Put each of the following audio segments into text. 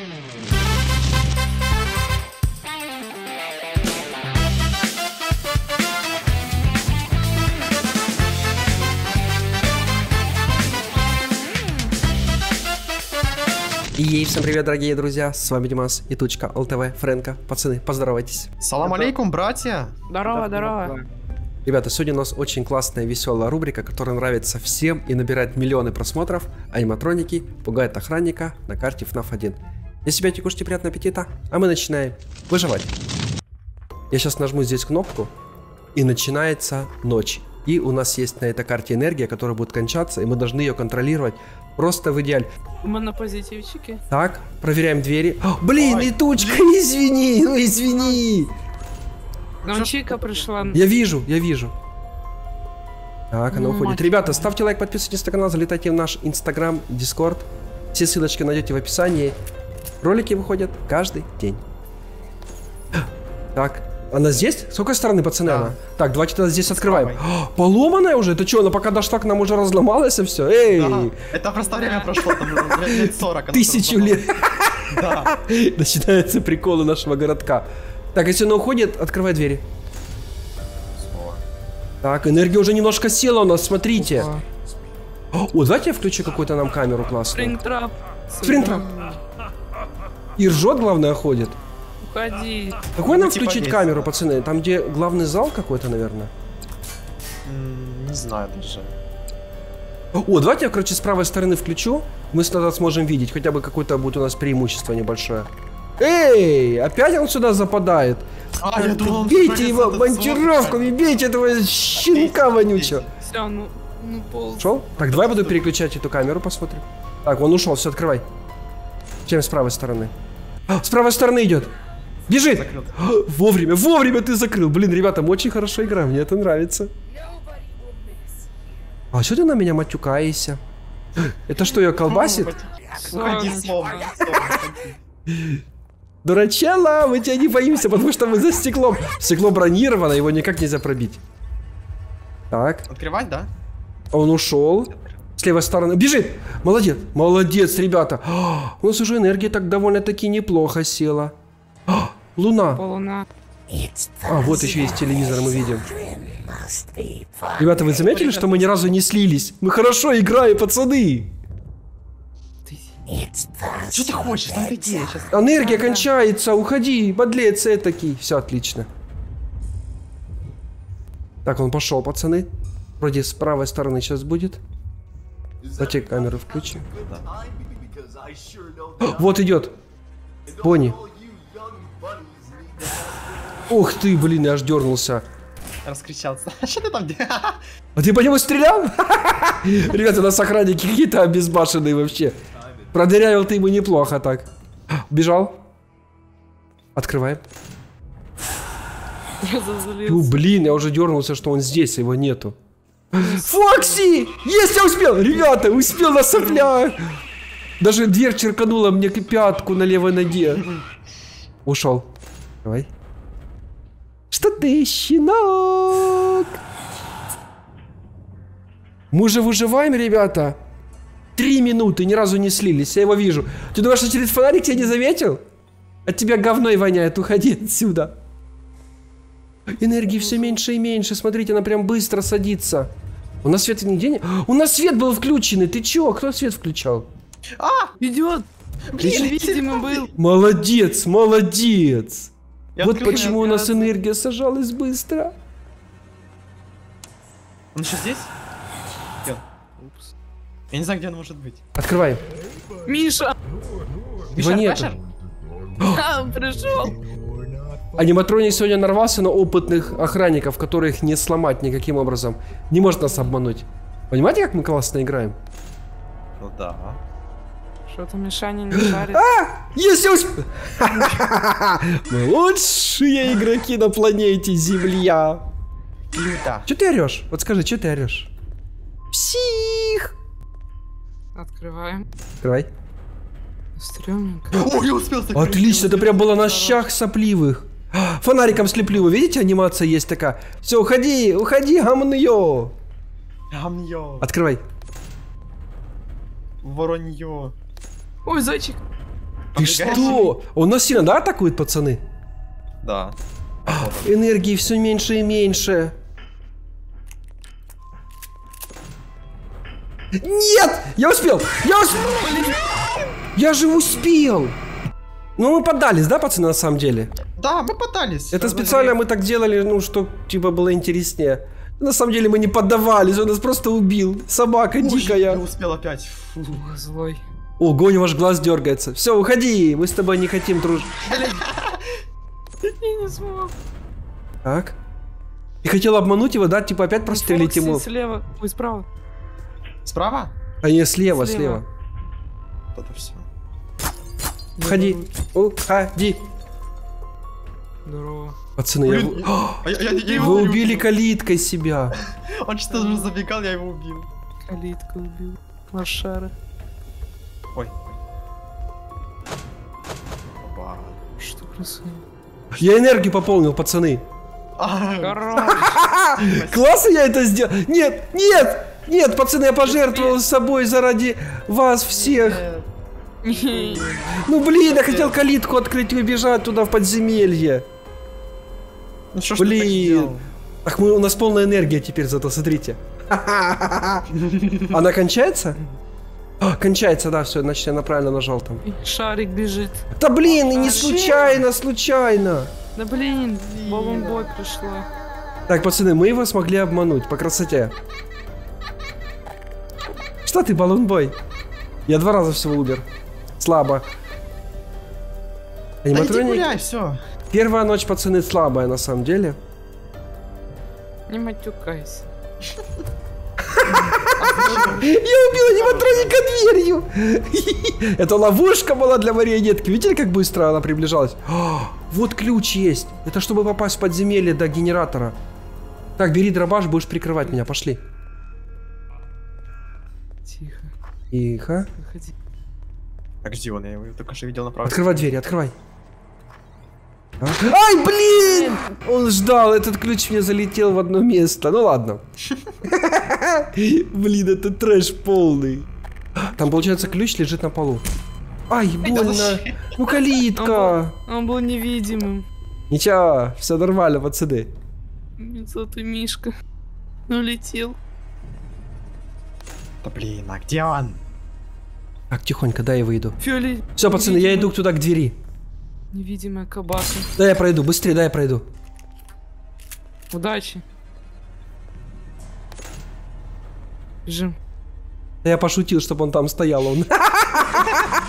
И всем привет, дорогие друзья, с вами Димас и Тучка, ЛТВ, Фрэнка. Пацаны, поздоровайтесь. Салам алейкум, братья! Здорово, здорово. Ребята, сегодня у нас очень классная, веселая рубрика, которая нравится всем и набирает миллионы просмотров. Аниматроники пугает охранника на карте FNAF 1. Если себя кушайте приятного аппетита, а мы начинаем выживать. Я сейчас нажму здесь кнопку, и начинается ночь. И у нас есть на этой карте энергия, которая будет кончаться, и мы должны ее контролировать просто в идеале. Мы на позитивчике. Так, проверяем двери. О, блин, и тучка, извини, ну извини. Нам Чика пришла. Я вижу, я вижу. Так, она Ну, уходит. мать Ребята, твою. ставьте лайк, подписывайтесь на канал, залетайте в наш инстаграм, дискорд. Все ссылочки найдете в описании. Ролики выходят каждый день. Так, она здесь? С какой стороны, пацаны, Да. она? Так, давайте тогда здесь открываем. О, поломанная уже? Это что, она пока дошла к нам уже разломалась и все? Эй! Да, это просто время прошло, там уже лет 40. она Тысячу лет. Да. Начинаются приколы нашего городка. Так, если она уходит, открывай двери. Так, энергия уже немножко села у нас, смотрите. О, давайте я включу какую-то нам камеру классную. Спрингтрап. Спрингтрап. И ржет, главное, ходит. Уходи. Какой нам типа включить есть, камеру, пацаны? Там, где главный зал какой-то, наверное. Не знаю даже. О, давайте я, короче, с правой стороны включу. Мы тогда сможем видеть. Хотя бы какое-то будет у нас преимущество небольшое. Эй, опять он сюда западает. А, я думал, он Бейте его монтировками, бейте этого щенка вонючего. Все, ну, ну пол. Ушел? Так, давай буду переключать эту камеру, посмотрим. Так, он ушел, все, открывай. Чем с правой стороны? А, с правой стороны идет. Бежит! Закрыл. А, Вовремя, вовремя ты закрыл. Блин, ребята, мы очень хорошо играем, мне это нравится. А что ты на меня матюкаешься? Это что, ее колбасит? Уходи, словно. Дурачела, мы тебя не боимся, потому что мы за стеклом. Стекло бронировано, его никак нельзя пробить. Так, Открывать, да? он ушел. С левой стороны. Бежит! Молодец! Молодец, ребята! А, у нас уже энергия так довольно-таки неплохо села. А, луна! Полуна. А, вот еще есть телевизор, мы видим. Ребята, вы заметили, что мы ни разу не слились? Мы хорошо играем, пацаны! Что ты хочешь? Там я сейчас... Энергия кончается, уходи, бодлец этакий. Все отлично. Так, он пошел, пацаны. Вроде с правой стороны сейчас будет. Давайте камеру включим. Вот идет. Бонни. Ух ты, блин, я аж дернулся. Раскричался. Что ты там делаешь? А ты по нему стрелял? Ребята, у нас охранники какие-то обезбашенные вообще. Продырявил ты ему неплохо так. Бежал. Открываем. Я Ну, блин, я уже дернулся, что он здесь, его нету. Фокси! Есть, я успел! Ребята, успел на соплях! Даже дверь черканула мне пятку на левой ноге. Ушел. Давай. Что ты, щенок? Мы же выживаем, ребята. Три минуты, ни разу не слились, я его вижу. Ты думаешь, что через фонарик тебя не заметил? От тебя говной воняет, уходи отсюда. Энергии все меньше и меньше. Смотрите, она прям быстро садится. У нас свет нигде не... У нас свет был включенный. Ты чё? Кто свет включал? Идет. Блин, видимо, был. Молодец, молодец. Я вот почему у нас энергия сажалась быстро. Он еще здесь? Он? Я не знаю, где он может быть. Открываем. Миша. Его. Пашер? А, пришел. Аниматроник сегодня нарвался на опытных охранников, которых не сломать никаким образом. Не может нас обмануть. Понимаете, как мы классно играем? Ну да. Что-то Мишаня не шарит. Если усп... Мы лучшие игроки на планете Земля. Люта. Че ты орешь? Вот скажи, что ты орешь? Псих! Открываем. Открывай. Стрёмненько. О, я успел закрыть. Отлично, это прям было на щах сопливых. Фонариком слеплю, вы видите, анимация есть такая. Все, уходи, уходи, гамнье. Гамньё. Открывай. Вороньё. Ой, зайчик. Ты Побегаешь? что? Он нас сильно, да, атакует, пацаны? Да. Энергии все меньше и меньше. Нет! Я успел! Я успел! Я же успел! Ну мы поддались, да, пацаны, на самом деле? Да, мы пытались. Это специально мы так делали, ну, что типа было интереснее. На самом деле мы не поддавались, он нас просто убил. Собака Ой, дикая. Я успел опять. Фу. Ой, Злой. О, Гоня, ваш глаз дергается. Все, уходи, мы с тобой не хотим дружить. Я не смог. Так. Ты хотел обмануть его, да? Типа опять прострелить ему? слева. Ой, справа. Справа? А не, слева, Слева. слева. Это все. Входи. Уходи. Здорово. Пацаны, я... Блин, а я- я- я его Вы убил. убили калиткой себя. Он что-то уже забегал, я его убил. Калитку убил. Лошара. Ой. Опа. Что красиво. Я энергию пополнил, пацаны. А. Классно я это сделал. Нет, нет, нет, пацаны, я пожертвовал собой заради вас всех. Ну блин, я хотел калитку открыть и убежать туда в подземелье. Ну что ж ты так Блин. Ах, мы, у нас полная энергия теперь зато, смотрите. Она кончается? А, кончается, да, все, значит я на правильно нажал там. И Шарик бежит. Да блин, и не случайно, случайно. Да блин, бомбой пришла. Так, пацаны, мы его смогли обмануть по красоте. Что ты, баллонбой? Я два раза всего умер. Слабо. Да иди Аниматроник. гуляй, все. Первая ночь, пацаны, слабая на самом деле. Не матюкайся. Я убил аниматроника дверью. Это ловушка была для марионетки. Видели, как быстро она приближалась? А, Вот ключ есть. Это чтобы попасть в подземелье до генератора. Так, бери дробаш, будешь прикрывать меня. Пошли. Тихо. Тихо. Так, где он? Я его только что видел направо. Открывай двери, открывай. А? Ай, блин! Он ждал, этот ключ мне залетел в одно место. Ну ладно. Блин, это трэш полный. Там, получается, ключ лежит на полу. Ай, больно. Ну, калитка. Он был невидимым. Ничего, все нормально, пацаны. Золотой Мишка. Улетел. Да блин, а где он? Так, тихонько, дай я выйду. Фиоли. Все, пацаны, я иду туда к двери. Невидимая кабака. Да я пройду, быстрее, да я пройду. Удачи. Бежим. Да я пошутил, чтобы он там стоял. Он.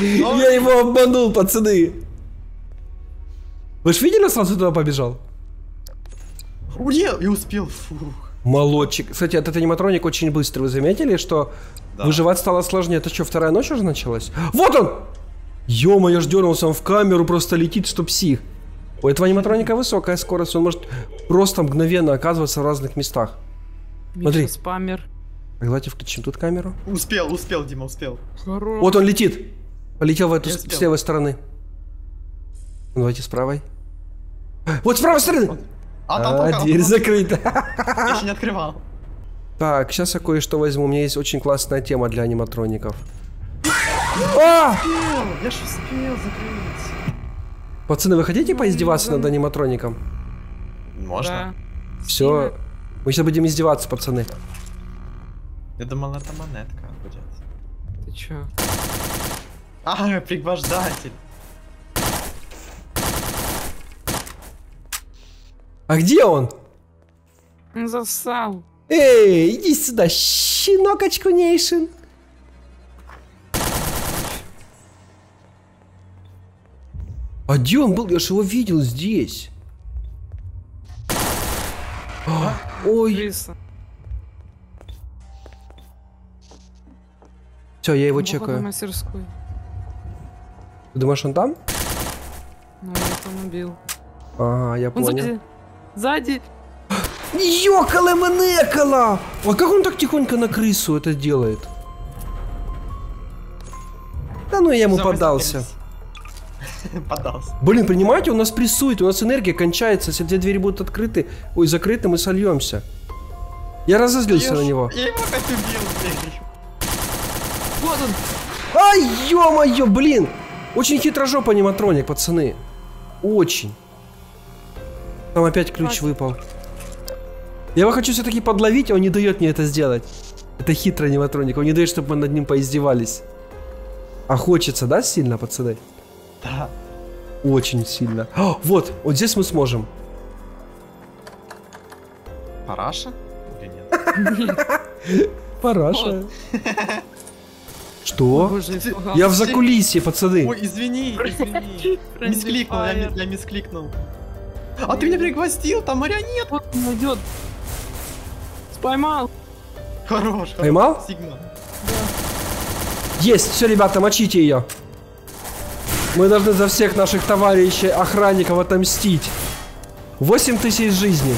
Я его обманул, пацаны. Вы ж видели, сразу туда побежал? Уел и успел. Фух. Молодчик. Кстати, этот аниматроник очень быстрый. Вы заметили, что Да. выживать стало сложнее? Это что, вторая ночь уже началась? Вот он! Ё-моё, ж дернулся, он в камеру просто летит, что псих. У этого аниматроника высокая скорость, он может просто мгновенно оказываться в разных местах. Миша Смотри. спамер. Так, давайте включим тут камеру. Успел, успел, Дима, успел. Хорош. Вот он летит. Полетел в эту с левой стороны. Давайте с правой. Вот с правой стороны! А, там А, пока- дверь закрыта. Я еще не открывал. Так, сейчас я кое-что возьму. У меня есть очень классная тема для аниматроников. А! Я ж успел закрыть. Пацаны, вы хотите поиздеваться над аниматроником? Можно? Да. Все. Мы сейчас будем издеваться, пацаны. Я думал, это монетка будет. Ты чё? А, пригвождатель. А где он? Засал. Эй, иди сюда, щенок очкунейшин. А где он был? Я же его видел здесь. А, Ой, Крыса. все, я его в чекаю. мастерской. Ты думаешь, он там? Ну, я там убил. Ага, я Он понял. сзади. Сзади. Ёкала манекала! А как он так тихонько на крысу это делает? Да ну я ему Всё, мы поддался. Поддался. Блин, понимаете, он нас прессует, у нас энергия кончается. Если две двери будут открыты, ой, закрыты, мы сольемся. Я разозлился на него. Я его убил. Вот он. Ай, ё-моё, блин! Очень хитрожоп аниматроник, пацаны. Очень. Там опять ключ Хватит. выпал. Я его хочу все-таки подловить, а он не дает мне это сделать. Это хитрый аниматроник, он не дает, чтобы мы над ним поиздевались. А хочется, да, сильно, пацаны? Да. Очень сильно. О, вот, вот здесь мы сможем. Параша? Или нет? Параша. Что? Я в закулисье, пацаны. Ой, извини, извини. Мискликнул, я мискликнул. А ты меня пригвоздил, там марионет. Вот он идет. Споймал. Хорош. Поймал? Сигма. Есть, все, ребята, мочите ее. Мы должны за всех наших товарищей охранников отомстить. 8 тысяч жизней.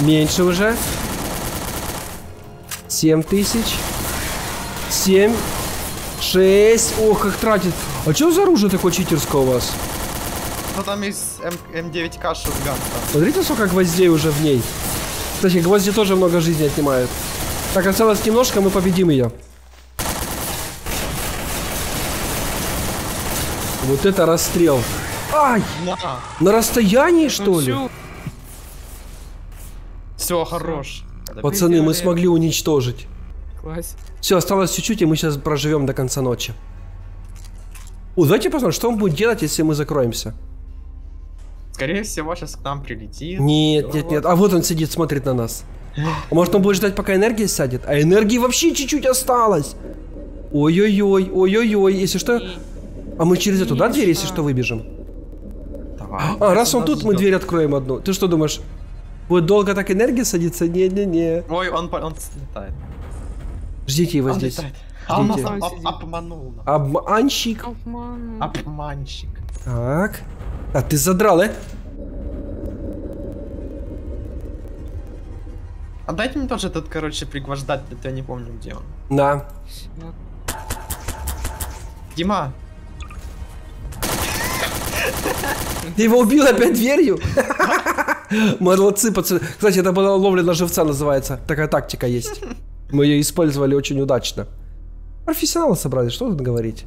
Меньше уже. 7 тысяч. 7. 6. Ох, как тратит. А что за оружие такое читерское у вас? Ну там из М- М9К шотган там. Смотрите, сколько гвоздей уже в ней. Кстати, гвозди тоже много жизни отнимают. Так, осталось немножко, мы победим ее. Вот это расстрел. Ай! На. На расстоянии, что ли? Шучу. Все, хорош. Пацаны, мы смогли уничтожить. Класс. Все, осталось чуть-чуть, и мы сейчас проживем до конца ночи. О, давайте посмотрим, что он будет делать, если мы закроемся. Скорее всего, сейчас к нам прилетит. Нет, нет, нет. А вот он сидит, смотрит на нас. А может он будет ждать, пока энергия сядет? А энергии вообще чуть-чуть осталось. Ой-ой-ой, ой-ой-ой, если что... А мы через эту, да, дверь, если что, выбежим? Давай. А, раз он тут, мы дверь откроем одну. Ты что думаешь? Будет долго так энергия садиться? Не-не-не. Ой, он, он слетает. Ждите его Он здесь. летает. А он нас об- об- обманул. Обманщик. Обманщик. Так. А ты задрал, э? А дайте мне тоже этот, короче, пригвождать, это я не помню, где он. На. Всё. Дима, Ты его убил опять дверью? Молодцы, пацаны. Кстати, это была ловля на живца называется. Такая тактика есть. Мы ее использовали очень удачно. Профессионалы собрались, что тут говорить?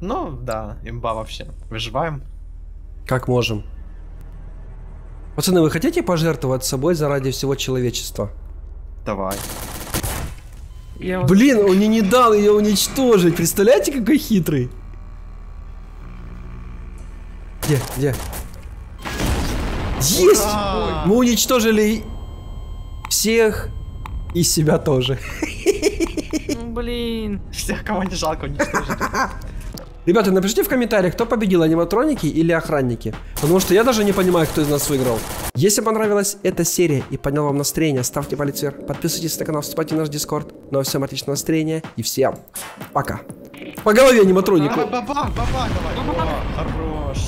ну да, имба вообще. Выживаем. Как можем. Пацаны, вы хотите пожертвовать собой заради всего человечества? Давай. Я вот Блин, он мне не дал ее уничтожить. Представляете, какой хитрый? Где? Где? Есть! Ура! Мы уничтожили всех и себя тоже. Блин. Всех, кого не жалко уничтожить. Ребята, напишите в комментариях, кто победил, аниматроники или охранники. Потому что я даже не понимаю, кто из нас выиграл. Если понравилась эта серия и поднял вам настроение, ставьте палец вверх, подписывайтесь на канал, вступайте в наш дискорд. Ну а всем отличного настроения и всем пока. По голове аниматронику. А, Баба, баба, давай. О, Хорош.